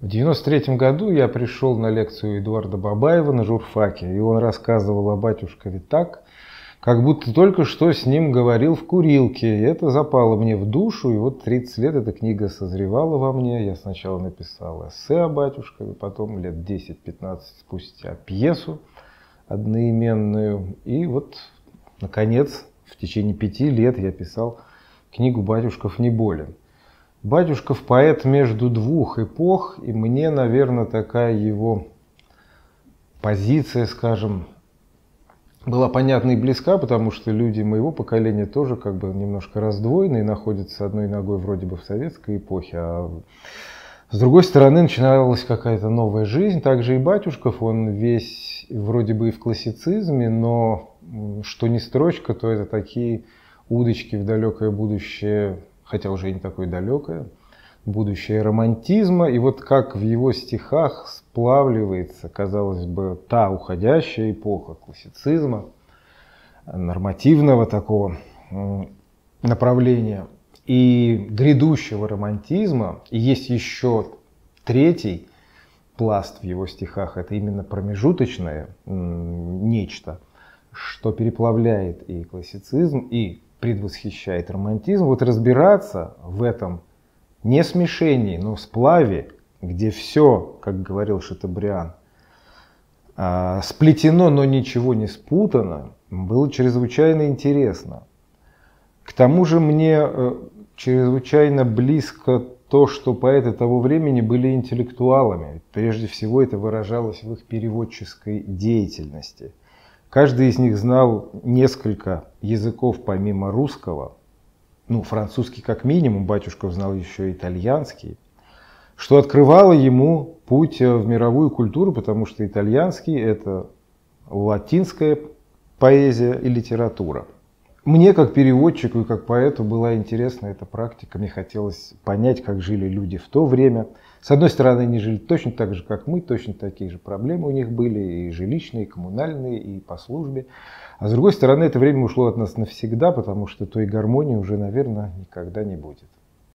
В 93 году я пришел на лекцию Эдуарда Бабаева на журфаке, и он рассказывал о батюшкове так, как будто только что с ним говорил в курилке. И это запало мне в душу, и вот 30 лет эта книга созревала во мне. Я сначала написал эссе о батюшкове, потом лет 10-15 спустя пьесу одноименную. И вот, наконец, в течение пяти лет я писал книгу «Батюшков не болен». Батюшков поэт между двух эпох, и мне, наверное, такая его позиция, скажем, была понятна и близка, потому что люди моего поколения тоже как бы немножко раздвоены и находятся одной ногой вроде бы в советской эпохе, а с другой стороны начиналась какая-то новая жизнь. Также и Батюшков, он весь вроде бы и в классицизме, но что не строчка, то это такие удочки в далекое будущее хотя уже не такое далекое, будущее романтизма. И вот как в его стихах сплавливается, казалось бы, та уходящая эпоха классицизма, нормативного такого направления и грядущего романтизма. И есть еще третий пласт в его стихах, это именно промежуточное нечто, что переплавляет и классицизм, и предвосхищает романтизм. Вот разбираться в этом не смешении, но сплаве, где все, как говорил Шатабриан, а, сплетено, но ничего не спутано, было чрезвычайно интересно. К тому же мне э, чрезвычайно близко то, что поэты того времени были интеллектуалами. Прежде всего это выражалось в их переводческой деятельности – Каждый из них знал несколько языков помимо русского. Ну, французский как минимум, батюшка знал еще итальянский, что открывало ему путь в мировую культуру, потому что итальянский – это латинская поэзия и литература. Мне, как переводчику и как поэту, была интересна эта практика. Мне хотелось понять, как жили люди в то время – с одной стороны, они жили точно так же, как мы, точно такие же проблемы у них были, и жилищные, и коммунальные, и по службе. А с другой стороны, это время ушло от нас навсегда, потому что той гармонии уже, наверное, никогда не будет.